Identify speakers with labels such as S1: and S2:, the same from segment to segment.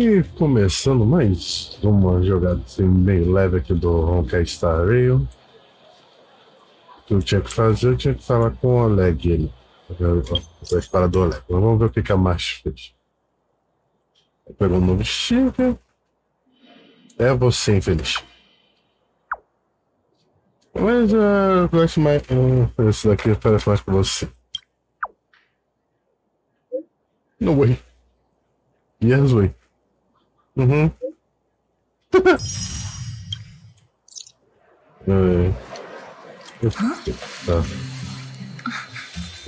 S1: E começando mais uma jogada assim, bem leve aqui do Honkai Star Rail. O que eu tinha que fazer, eu tinha que falar com o Oleg ele. Espada do Oleg. Vamos ver o que, que a Marcha fez. Pegou um novo sticker. É você, infeliz. Mas uh, eu gosto mais. Esse daqui parece mais pra você. No way. Yes way. Uhum. é. Tá.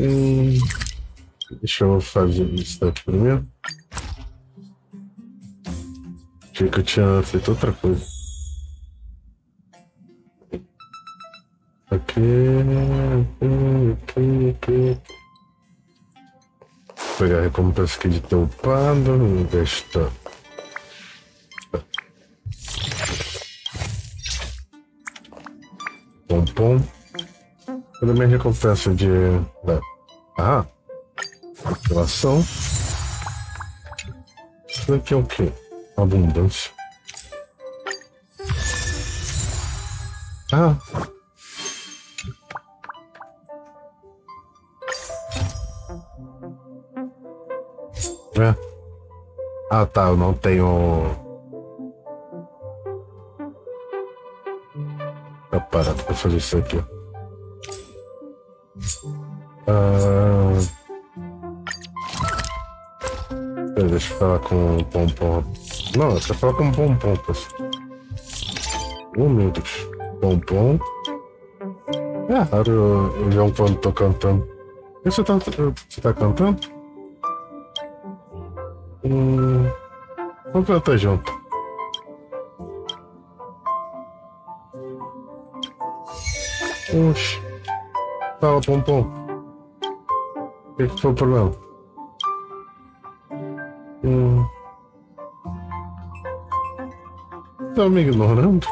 S1: Hum, deixa eu fazer isso daqui primeiro. Achei que eu tinha feito outra coisa. Aqui, aqui, aqui. Vou pegar a recompensa aqui de ter upado, gastar. Pompom. Cadê minha recompensa de. Ah! Relação. Isso daqui é o quê? Abundância. Ah! É. Ah tá, eu não tenho. Tá parado pra fazer isso aqui. Ah... Deixa eu falar com o Pompom. Não, deixa eu falar com o Pompom, pessoal. Um minuto. Pompom. É raro eu ver um quando tô cantando. Você tá, você tá cantando? Hum, vamos cantar junto. Oxe. Fala, Pompom. O que, que foi o problema? Hum. Tá me ignorando?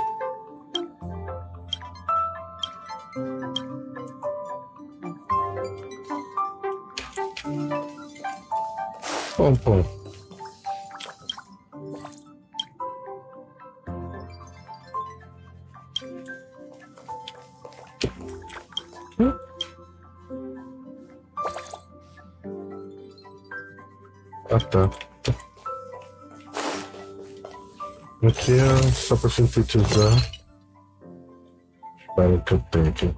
S1: Pompom. Tá. Aqui é só para sintetizar. Espera que eu tenho aqui.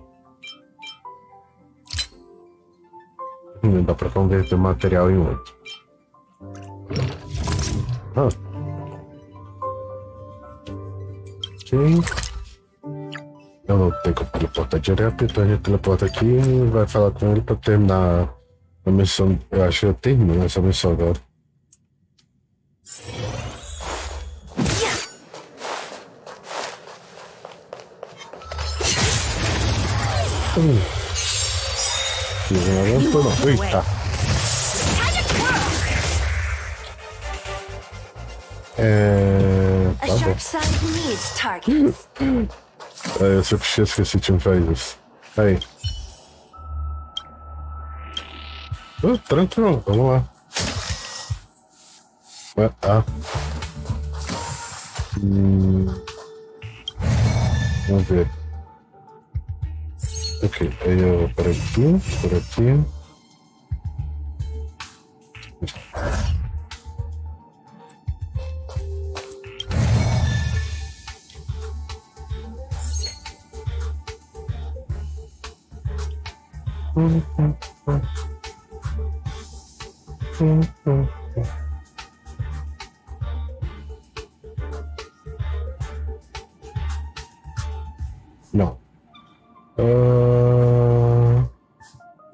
S1: Não dá para converter material em outro. Ah. Ok. Eu não tenho como teleportar direto, então a gente teleporta aqui e vai falar com ele para terminar a missão. Eu acho que eu termino essa missão agora. Hum. Não foi não. Eita. É. Tá bom. É, eu sempre esqueço que esse time faz isso. Aí. Oh, tranquilo, vamos lá. Ué, ah. Hum. Vamos ver. Окей, я его пробью, пройти. Mm-hmm.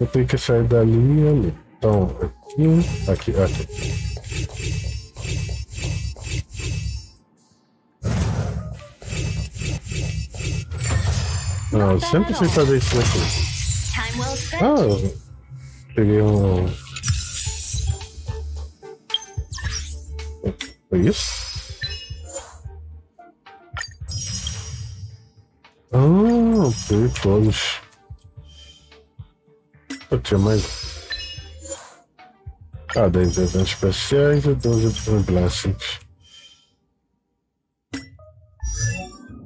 S1: Tenho que sair dali e ali. Então, aqui, aqui, aqui. Não, eu sempre sei fazer isso aqui. Ah, peguei um. Foi isso? Ah, foi todos. Tinha mais. Ah, 10 eventos especiais e 12 de Blessings.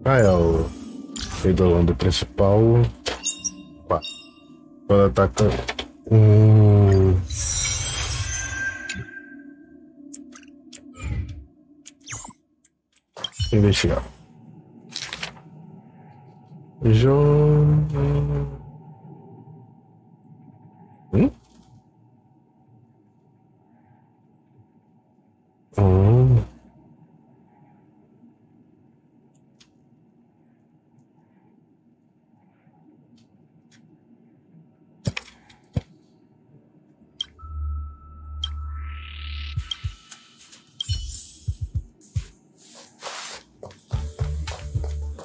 S1: Ah, é o Eidolando principal. Pá. Quando ataca. Hum... Investigar. Jogo.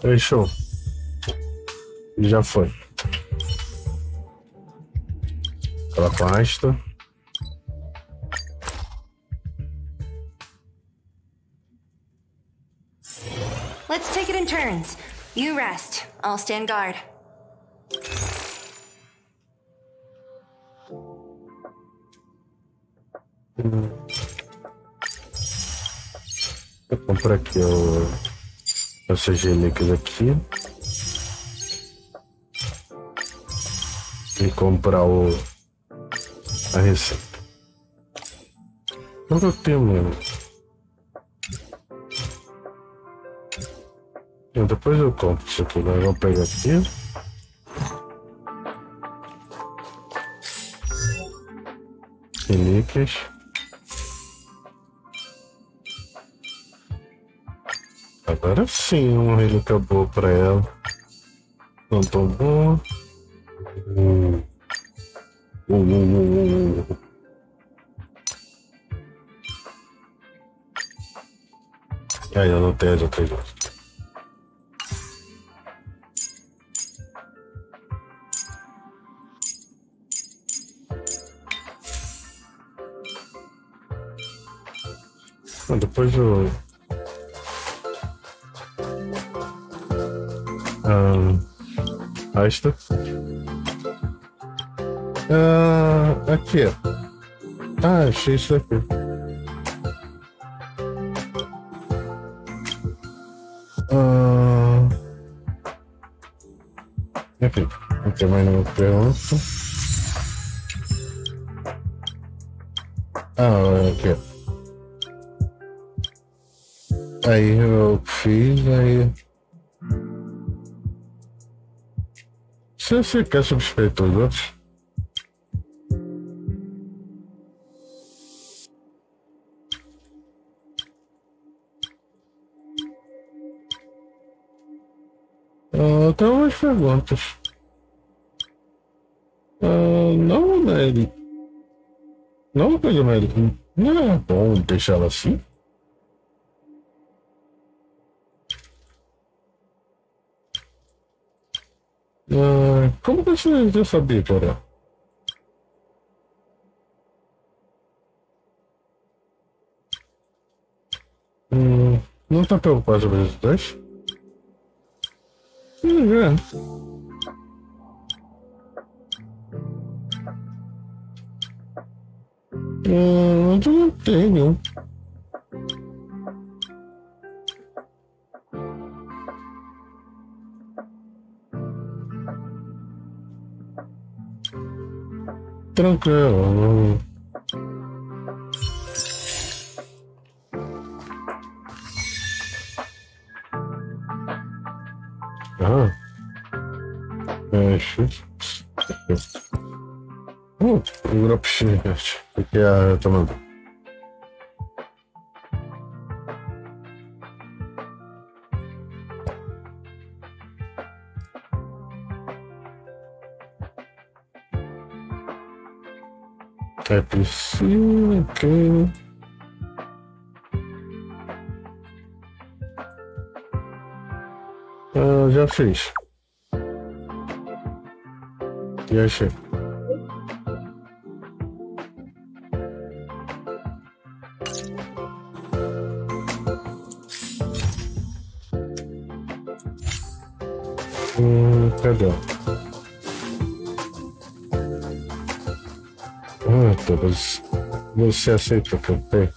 S1: Fechou. Já foi. pela pasta.
S2: Let's take it in turns. You rest. I'll stand guard.
S1: Vou comprar aqui o essas relíquias aqui. E comprar o a receita. Eu tenho mesmo. E depois eu compro isso aqui, né? Vamos pegar aqui. Relíquias. Agora sim, uma relíquia boa pra ela. Não tão boa. Hum. Uh, uh, uh, uh. Aí eu não tenho as outras duas. Depois eu. Ah, aqui. Ah, achei isso aqui. Ah, aqui. Não tem mais nenhuma pergunta. Ah, aqui. Aí eu fiz, aí. Se você quer os outros. Uh, tem umas perguntas. Uh, não, né? Não, médica. Não é bom deixar ela assim? Uh, como você já sabia, cara? Hum, não tá preocupado sobre os dois? Hum, Hum, eu não tenho. tranquilo. Ah. É, Fecha. Uh, hum, um grupo cheio, gente. O que é, tomando? É preciso que. Ah, já fiz. E achei. Hum, cadê? Thomas, você aceita o que eu tenho?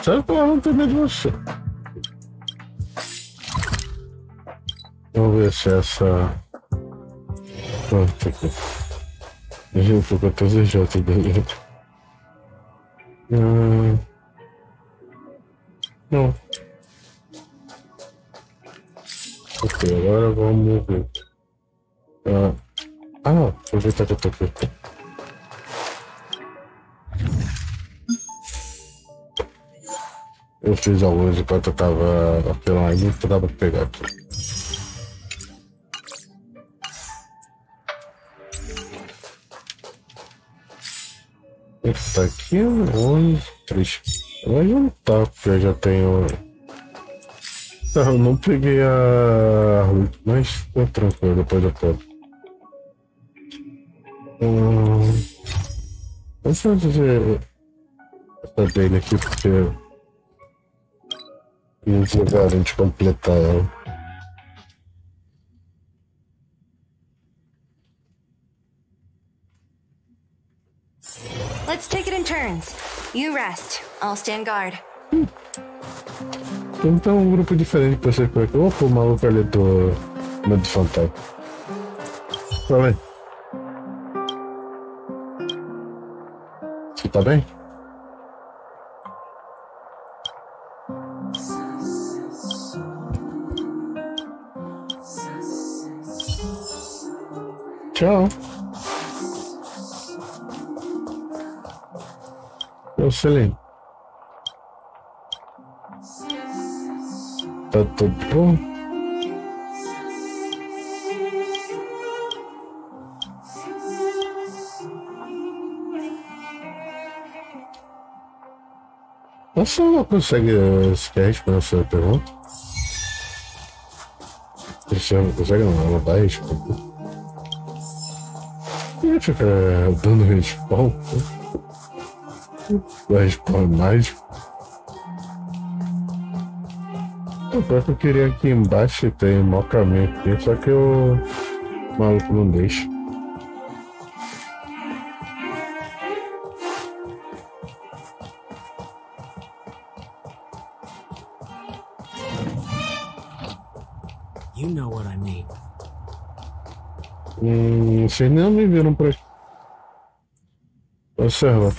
S1: Sabe que eu não tenho medo de você. Vamos ver se essa. Pronto, aqui. Junto com todos os outros dele. Hum... Não. Ok, agora vamos ver. Ah, ah aproveitar que eu tô aqui. Eu fiz alguns enquanto eu tava offline, que dava pra pegar aqui. Esse aqui é um, três. Mas não tá, porque eu já tenho. Não, eu não peguei a mas tô tranquilo, depois eu pego. Hum, vamos fazer essa dele aqui porque eles levaram de completar ela.
S2: Let's take it in turns. You rest. I'll stand guard.
S1: Então um grupo diferente pra ser por aqui. Opa, o maluco ali do Medo Fantasma. Fala tá bem? Tchau. Ô, Celine. Tá tudo bom? Você não consegue sequer responder a sua pergunta? Você não consegue não, ela vai responder. E fica dando respawn. Vai respawn mais. Pior que eu queria aqui embaixo tem um mau caminho aqui, só que o maluco não deixa. Vocês nem me viram por aqui. Observa.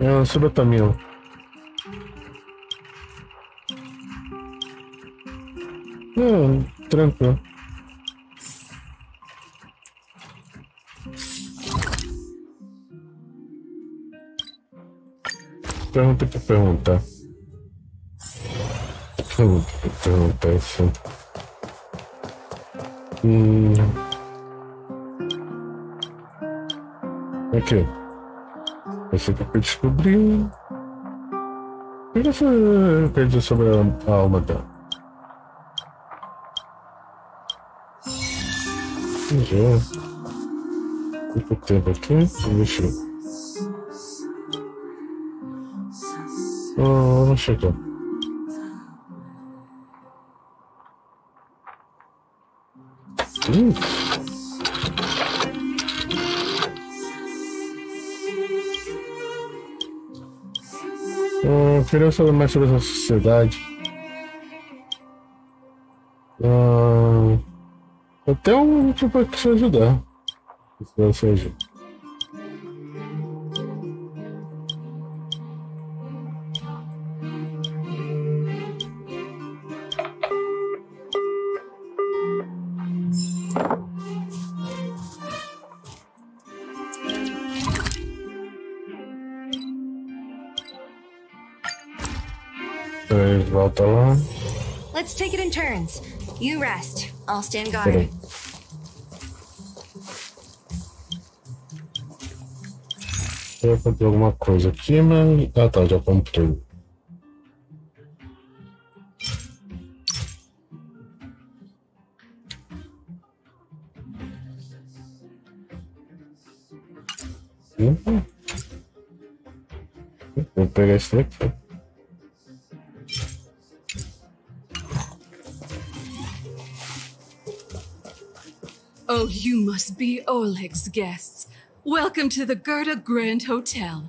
S1: É, sobre a Tamila. Não, tranquilo. Pergunta pra perguntar. Pergunta isso. Hum. Aqui. Esse aqui eu descobri. O que você dizer sobre a, alma dela? Já. Pouco tempo aqui. Deixa eu. Oh, não chegou. Hum. Eu queria saber mais sobre essa sociedade. Ah, até um tipo que te ajudar. Se você ajuda.
S2: Let's take it in turns. You rest. I'll stand guard.
S1: Peraí. Eu comprei alguma coisa aqui, mas. Ah tá, já comprei. Uhum. Vou pegar esse daqui.
S3: Oh, you must be Oleg's guests. Welcome to the Gerda Grand Hotel.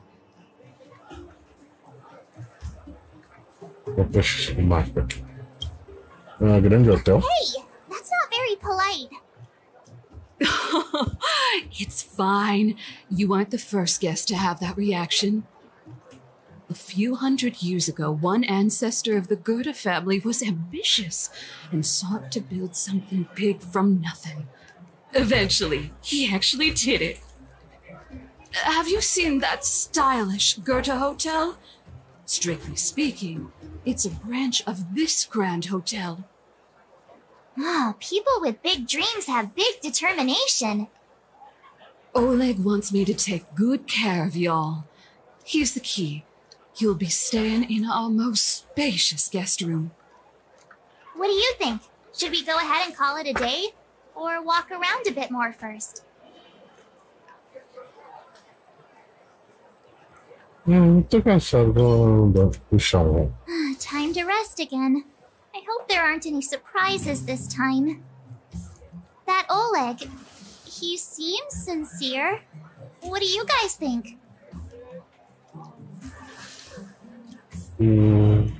S1: Opa, marca. Ah, grande hotel.
S4: Hey, that's not very polite.
S3: it's fine. You aren't the first guest to have that reaction. A few hundred years ago, one ancestor of the Gerda family was ambitious and sought to build something big from nothing. Eventually, he actually did it. Have you seen that stylish Goethe Hotel? Strictly speaking, it's a branch of this grand hotel.
S4: Oh, people with big dreams have big determination.
S3: Oleg wants me to take good care of y'all. Here's the key. You'll be staying in our most spacious guest room.
S4: What do you think? Should we go ahead and call it a day? Or walk around a bit more first?
S1: Hum, tô cansado, vou andar pro chão.
S4: Time to rest again. I hope there aren't any surprises this time. That Oleg, he seems sincere. What do you guys think?
S1: Hum.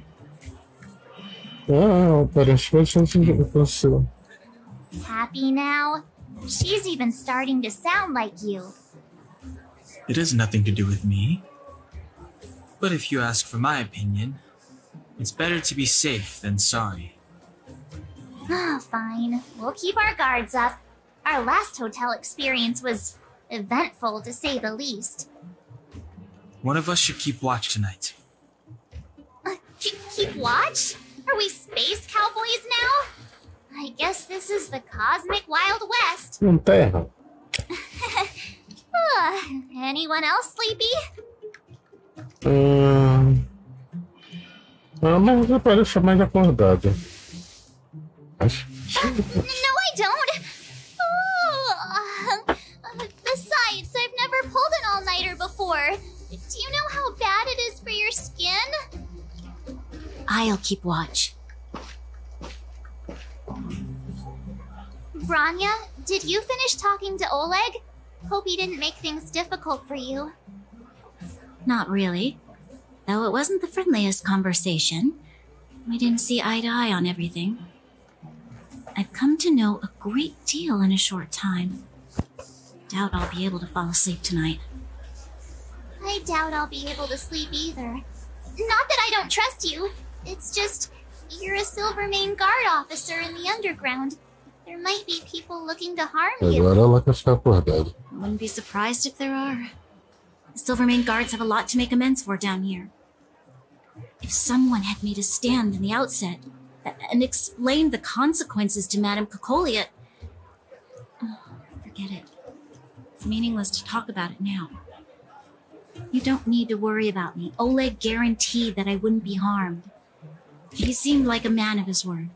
S1: Ah, parece bastante você.
S4: Happy now? She's even starting to sound like you.
S5: It has nothing to do with me. But if you ask for my opinion, it's better to be safe than sorry.
S4: Ah, fine. We'll keep our guards up. Our last hotel experience was eventful, to say the least.
S5: One of us should keep watch tonight.
S4: Uh, keep, keep watch? Are we space cowboys now? I guess this is the cosmic Wild West.
S1: Não tá errado.
S4: Uh, anyone else sleepy?
S1: Ah, ah, mas você parece mais acordada. Acho.
S4: No, I don't. Oh, uh, besides, I've never pulled an all-nighter before. Do you know how bad it is for your skin?
S6: I'll keep watch.
S4: Bronya, did you finish talking to Oleg? Hope he didn't make things difficult for you.
S6: Not really. Though it wasn't the friendliest conversation. We didn't see eye to eye on everything. I've come to know a great deal in a short time. Doubt I'll be able to fall asleep tonight.
S4: I doubt I'll be able to sleep either. Not that I don't trust you. It's just you're a Silvermane guard officer in the underground. There might be people looking to harm you.
S1: Agora ela quer ficar acordada.
S6: Wouldn't be surprised if there are. The Silvermane guards have a lot to make amends for down here. If someone had made a stand in the outset and explained the consequences to Madame Cocolia, oh, forget it. It's meaningless to talk about it now. You don't need to worry about me. Oleg guaranteed that I wouldn't be harmed. He seemed like a man of his word.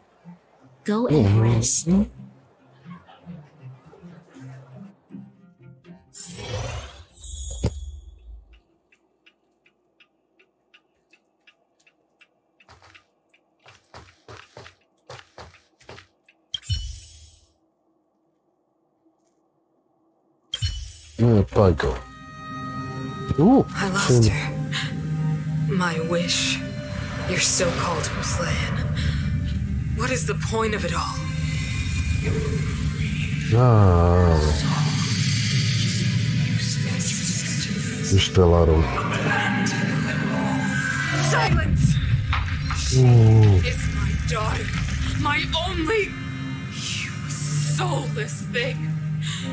S6: Go and rest.
S1: Hum, pagou. Uh,
S7: I lost her. My wish. Your so called plan. What is the point of it all?
S1: Ah. Estelaram.
S7: Silence!
S1: Uh,
S7: It's my daughter. My only. You soulless thing.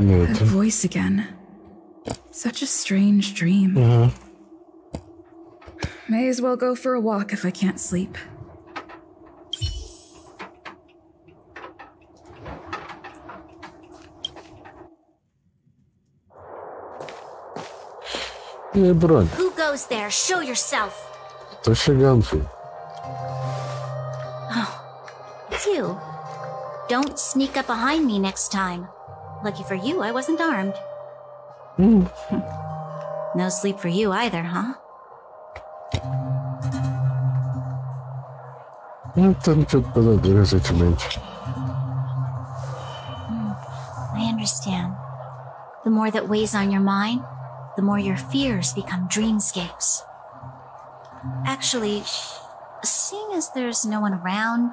S8: That voice again. Such a strange dream.
S1: Uhum.
S8: May as well go for a walk if I can't sleep.
S1: E aí, Bruno?
S6: Who goes there? Show yourself.
S1: Tô chegando, filho.
S6: It's you. Don't sneak up behind me next time. Lucky for you, I wasn't armed.
S1: Hum,
S6: No sleep for you either, huh?
S1: eu tô no tido pesadelo recentemente.
S6: I understand. The more that weighs on your mind, the more your fears become dreamscapes. Actually, seeing as there's no one around,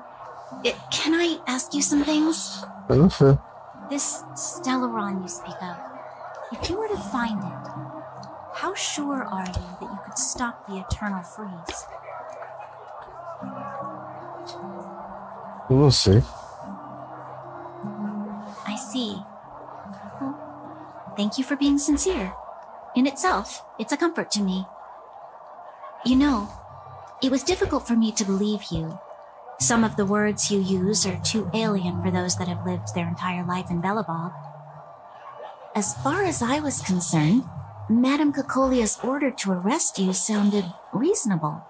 S6: it, can I ask you some things? This Stellaron you speak of, if you were to find it, how sure are you that you could stop the eternal freeze?
S1: We will see.
S6: I see. Well, thank you for being sincere. In itself, it's a comfort to me. You know, it was difficult for me to believe you. Some of the words you use are too alien for those that have lived their entire life in Belobog. As far as I was concerned, Madame Cocolia's order to arrest you sounded reasonable.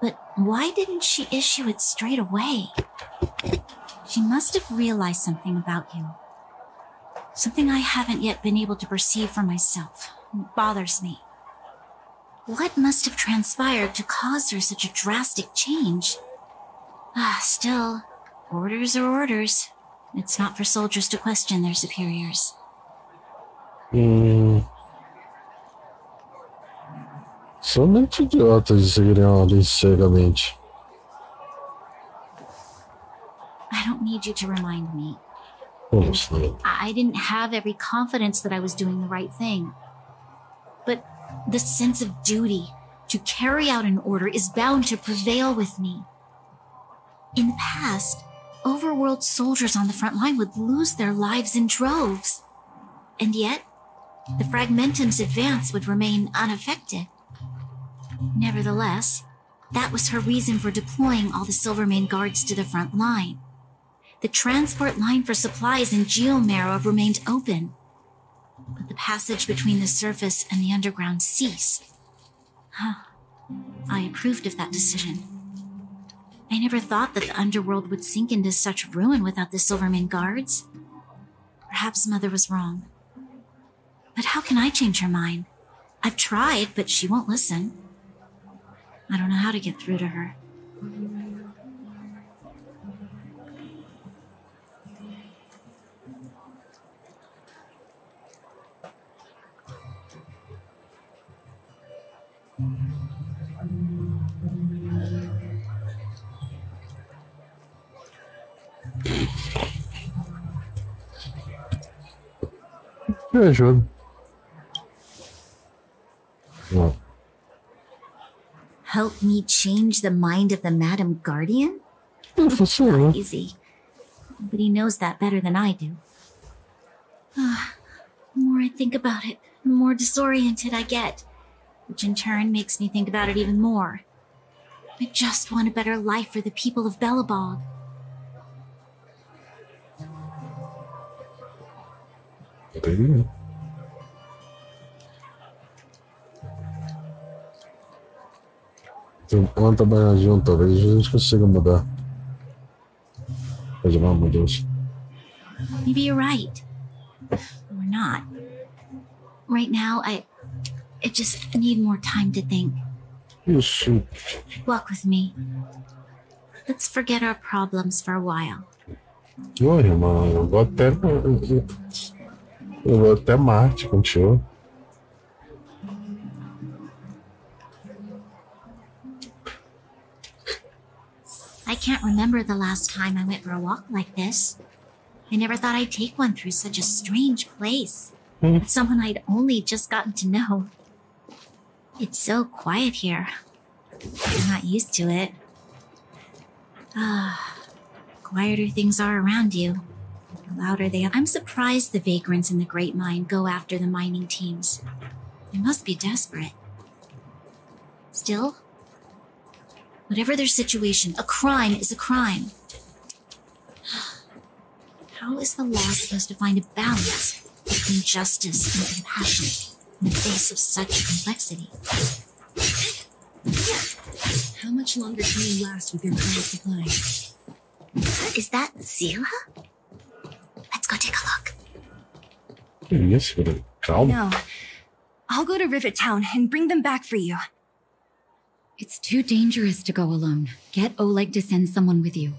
S6: But why didn't she issue it straight away? She must have realized something about you. Something I haven't yet been able to perceive for myself. It bothers me. What must have transpired to cause her such a drastic change? Ah, still, orders are orders. It's not for soldiers to question their superiors.
S1: Hum. Somente idiotas seguiriam ordens cegamente.
S6: I don't need you to remind me. I I didn't have every confidence that I was doing the right thing. But the sense of duty to carry out an order is bound to prevail with me. In the past, overworld soldiers on the front line would lose their lives in droves. And yet, the Fragmentum's advance would remain unaffected. Nevertheless, that was her reason for deploying all the Silvermane guards to the front line. The transport line for supplies in Geomarrow remained open, but the passage between the surface and the underground ceased. Huh. I approved of that decision. I never thought that the underworld would sink into such ruin without the Silvermane guards. Perhaps Mother was wrong. But how can I change her mind? I've tried, but she won't listen. I don't know how to get through to her.
S1: Me ajuda. Não.
S6: Help me change the mind of the Madam Guardian?
S1: Não funcionou.
S6: Not easy. But he knows that better than I do. Ah, the more I think about it, the more disoriented I get, which in turn makes me think about it even more. I just want a better life for the people of Belobog.
S1: Bem, Então, vamos trabalhar junto, talvez a gente consiga mudar. Pode não, meu Deus.
S6: Maybe you're right. Or not. Right now, I. I just need more time to think.
S1: Isso.
S6: Walk with me. Let's forget our problems for a while.
S1: Olha, mano, vou até. Eu vou até Marte contigo.
S6: I can't remember the last time I went for a walk like this. I never thought I'd take one through such a strange place. With someone I'd only just gotten to know. It's so quiet here. I'm not used to it. Ah, quieter things are around you, the louder they are. I'm surprised the vagrants in the Great Mine go after the mining teams. They must be desperate. Still, whatever their situation, a crime is a crime. How is the law supposed to find a balance between justice and compassion in the face of such complexity?
S3: How much longer can you last with your current supply?
S4: Is that Seele? Let's go take a look.
S1: Que isso, velho? Calma.
S2: No. I'll go to Rivet Town and bring them back for you.
S9: It's too dangerous to go alone. Get Oleg to send someone with you.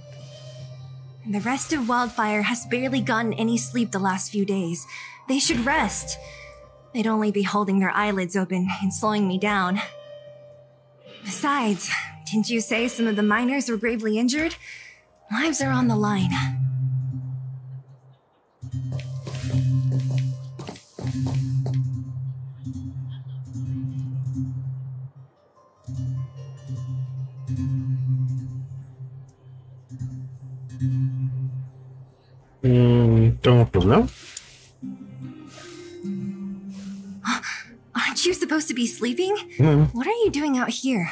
S2: The rest of Wildfire has barely gotten any sleep the last few days. They should rest. They'd only be holding their eyelids open and slowing me down. Besides, didn't you say some of the miners were gravely injured? Lives are on the line. Supposed to be sleeping?
S1: Não.
S2: What are you doing out here?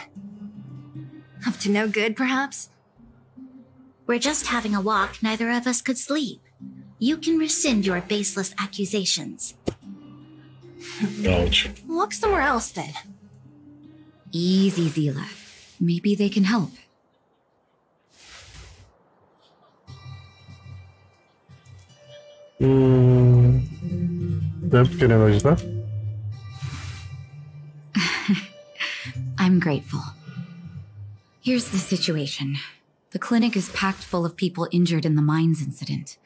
S2: Up to no good, perhaps?
S6: We're just having a walk, neither of us could sleep. You can rescind your baseless accusations.
S1: Ótimo.
S2: Look somewhere else then.
S9: Easy, Seele. Maybe they can help. Hmm.
S1: Hum. Tempo querendo ajudar?
S9: I'm grateful. Here's the situation the clinic is packed full of people injured in the mines incident.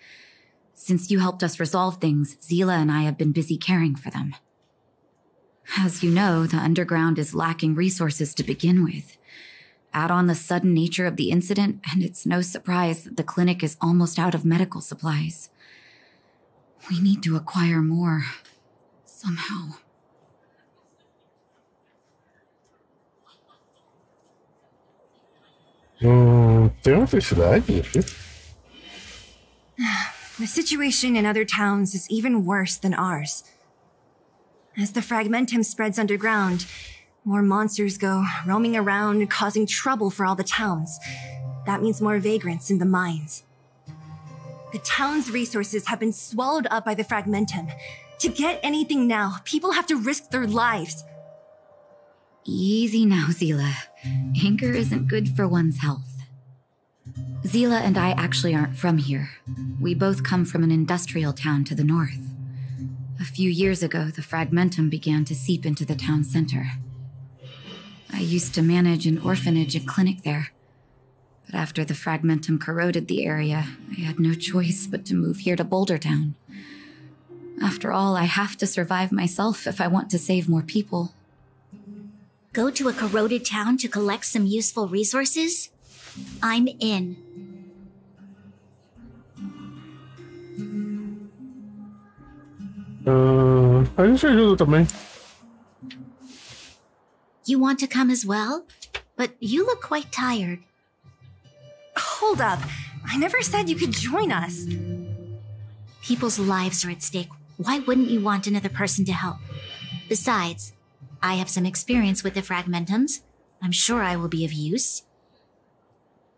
S9: Since you helped us resolve things, Seele and I have been busy caring for them. As you know, the underground is lacking resources to begin with. Add on the sudden nature of the incident, and it's no surprise that the clinic is almost out of medical supplies. We need to acquire more. Somehow.
S1: Tem uma felicidade?
S2: The situation in other towns is even worse than ours. As the fragmentum spreads underground, more monsters go roaming around, causing trouble for all the towns. That means more vagrants in the mines. The town's resources have been swallowed up by the fragmentum. To get anything now, people have to risk their lives.
S9: Easy now, Seele. Anger isn't good for one's health. Seele and I actually aren't from here. We both come from an industrial town to the north. A few years ago, the fragmentum began to seep into the town center. I used to manage an orphanage and clinic there. But after the fragmentum corroded the area, I had no choice but to move here to Boulder Town. After all, I have to survive myself if I want to save more people.
S6: Go to a corroded town to collect some useful resources? I'm in.
S1: Ah, a gente ajuda também.
S6: You want to come as well? But you look quite tired.
S2: Hold up. I never said you could join us.
S6: People's lives are at stake. Why wouldn't you want another person to help? Besides, I have some experience with the fragmentums. I'm sure I will be of use.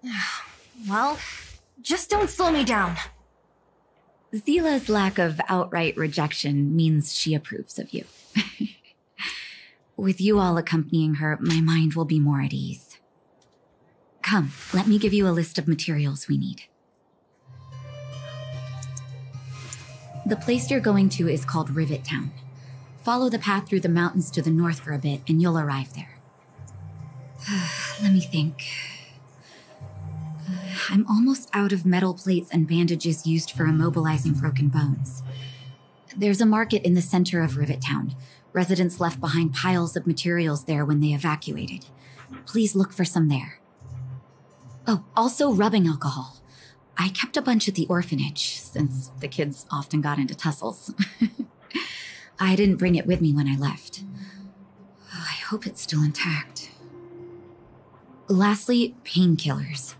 S2: Well, just don't slow me down.
S9: Seele's lack of outright rejection means she approves of you. With you all accompanying her, my mind will be more at ease. Come, let me give you a list of materials we need. The place you're going to is called Rivet Town. Follow the path through the mountains to the north for a bit, and you'll arrive there. Let me think. I'm almost out of metal plates and bandages used for immobilizing broken bones. There's a market in the center of Rivet Town. Residents left behind piles of materials there when they evacuated. Please look for some there. Oh, also rubbing alcohol. I kept a bunch at the orphanage, since the kids often got into tussles. I didn't bring it with me when I left. I hope it's still intact. Lastly, painkillers.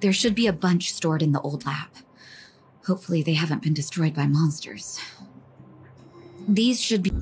S9: There should be a bunch stored in the old lab. Hopefully, they haven't been destroyed by monsters. These should be.